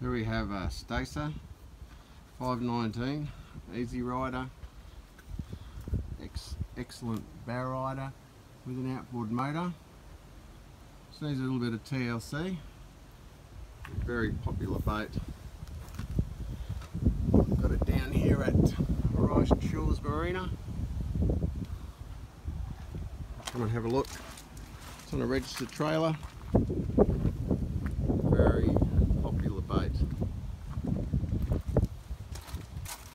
Here we have a Stacer 519 Easy Rider Ex excellent bow rider with an outboard motor. Just needs a little bit of TLC very popular boat. Got it down here at Horizon Shores Marina. Come and have a look. It's on a registered trailer.